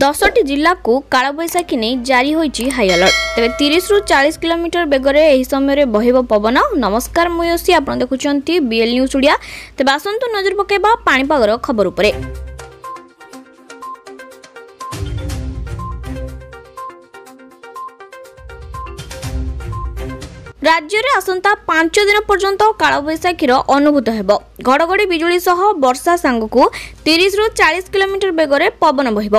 ଦଶଟି ଜିଲ୍ଲାକୁ କାଳବୈଶାଖୀ ନେଇ ଜାରି ହୋଇଛି ହାଇଆଲର୍ଟ ତେବେ ତିରିଶରୁ ଚାଳିଶ କିଲୋମିଟର ବେଗରେ ଏହି ସମୟରେ ବହିବ ପବନ ନମସ୍କାର ମୁଁ ୟୋସି ଆପଣ ଦେଖୁଛନ୍ତି ବିଏଲ୍ ନ୍ୟୁଜ୍ ଓଡ଼ିଆ ତେବେ ଆସନ୍ତୁ ନଜର ପକାଇବା ପାଣିପାଗର ଖବର ଉପରେ ରାଜ୍ୟରେ ଆସନ୍ତା ପାଞ୍ଚ ଦିନ ପର୍ଯ୍ୟନ୍ତ କାଳବୈଶାଖୀର ଅନୁଭୂତ ହେବ ଘଡ଼ଘଡ଼ି ବିଜୁଳି ସହ ବର୍ଷା ସାଙ୍ଗକୁ ତିରିଶରୁ ଚାଳିଶ କିଲୋମିଟର ବେଗରେ ପବନ ବହିବ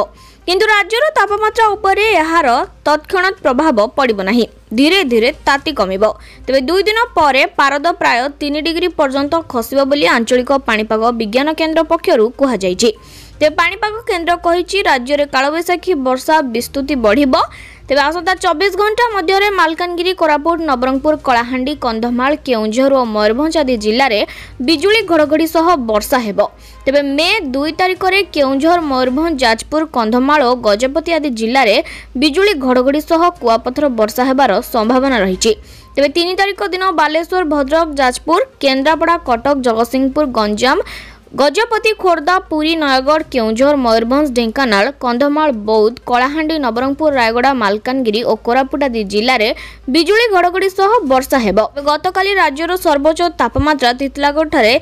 କିନ୍ତୁ ରାଜ୍ୟର ତାପମାତ୍ରା ଉପରେ ଏହାର ତତ୍କ୍ଷଣାତ୍ ପ୍ରଭାବ ପଡ଼ିବ ନାହିଁ ଧୀରେ ଧୀରେ ତାତି କମିବ ତେବେ ଦୁଇ ଦିନ ପରେ ପାରଦ ପ୍ରାୟ ତିନି ଡିଗ୍ରୀ ପର୍ଯ୍ୟନ୍ତ ଖସିବ ବୋଲି ଆଞ୍ଚଳିକ ପାଣିପାଗ ବିଜ୍ଞାନ କେନ୍ଦ୍ର ପକ୍ଷରୁ କୁହାଯାଇଛି ତେବେ ପାଣିପାଗ କେନ୍ଦ୍ର କହିଛି ରାଜ୍ୟରେ କାଳବୈଶାଖୀ ବର୍ଷା ବିସ୍ତୁତି ବଢ଼ିବ ତେବେ ଆସନ୍ତା ଚବିଶ ଘଣ୍ଟା ମଧ୍ୟରେ ମାଲକାନଗିରି କୋରାପୁଟ ନବରଙ୍ଗପୁର କଳାହାଣ୍ଡି କନ୍ଧମାଳ କେଉଁଝର ଓ ମୟୂରଭଞ୍ଜ ଆଦି ଜିଲ୍ଲାରେ ବିଜୁଳି ଘଡ଼ଘଡ଼ି ସହ ବର୍ଷା ହେବ ତେବେ ମେ ଦୁଇ ତାରିଖରେ କେଉଁଝର ମୟୂରଭଞ୍ଜ ଯାଜପୁର କନ୍ଧମାଳ ଓ ଗଜପତି ଆଦି ଜିଲ୍ଲାରେ ବିଜୁଳି ଘଡ଼ଘଡ଼ି ସହ କୁଆପଥର ବର୍ଷା ହେବାର ସମ୍ଭାବନା ରହିଛି ତେବେ ତିନି ତାରିଖ ଦିନ ବାଲେଶ୍ୱର ଭଦ୍ରକ ଯାଜପୁର କେନ୍ଦ୍ରାପଡ଼ା କଟକ ଜଗତସିଂହପୁର ଗଞ୍ଜାମ ଗଜପତି ଖୋର୍ଦ୍ଧା ପୁରୀ ନୟାଗଡ଼ କେଉଁଝର ମୟୂରଭଞ୍ଜ ଢେଙ୍କାନାଳ କନ୍ଧମାଳ ବୌଦ୍ଧ କଳାହାଣ୍ଡି ନବରଙ୍ଗପୁର ରାୟଗଡ଼ା ମାଲକାନଗିରି ଓ କୋରାପୁଟ ଆଦି ଜିଲ୍ଲାରେ ବିଜୁଳି ଘଡ଼ଘଡ଼ି ସହ ବର୍ଷା ହେବ ଗତକାଲି ରାଜ୍ୟର ସର୍ବୋଚ୍ଚ ତାପମାତ୍ରା ତିତଲାଗଡ଼ଠାରେ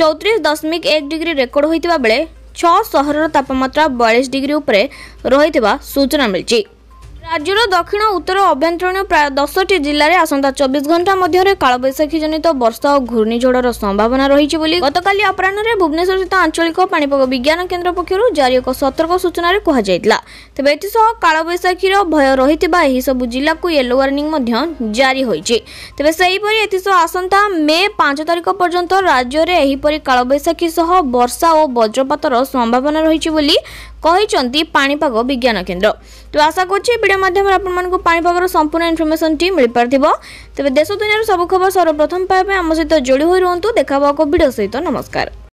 ଚଉତିରିଶ ଦଶମିକ ଏକ ଡିଗ୍ରୀ ରେକର୍ଡ଼ ହୋଇଥିବା ବେଳେ ଛଅ ସହରର ତାପମାତ୍ରା ବୟାଳିଶ ଡିଗ୍ରୀ ଉପରେ ରହିଥିବା ସୂଚନା ମିଳିଛି রাজ্যর দক্ষিণ উত্তর অভ্যন্তরীণ প্রায় দশটি জেলার আসন্তা চব্বিশ ঘণ্টা মধ্যে কালবৈশাখী জনিত বর্ষা ও ঘূর্ণিঝড়র সম্ভাবনা রয়েছে বলে গতকাল অপরাহ্নে ভুবনেশ্বরস্থিত আঞ্চলিক পাণিপাগ বিজ্ঞান কেন্দ্র পক্ষ জারি এক সতর্ক সূচনার কুহযাই তবে এসহ কালবৈশাখীর ভয় রয়েছে এইসব জেলাকে ইয়েলো ওয়ার্নিং জারি হয়েছে তবে সেইপরি এসহ আসন্তা মে পাঁচ তারিখ পর্যন্ত রাজ্যের এইপরি কালবৈশাখী সহ বর্ষা ও বজ্রপাতর সম্ভাবনা রয়েছে বলে କହିଛନ୍ତି ପାଣିପାଗ ବିଜ୍ଞାନ କେନ୍ଦ୍ର ତ ଆଶା କରୁଛି মাধ্যমে আপনার পাপার সম্পূর্ণ ইনফরমেশনটি মিপারি তবে দেশ দুনিয়ার সবু খবর সর্বপ্রথম পাওয়া আমার সহ যোড়ি হয়ে রুহতু দেখা ভিডিও সহ নমস্কার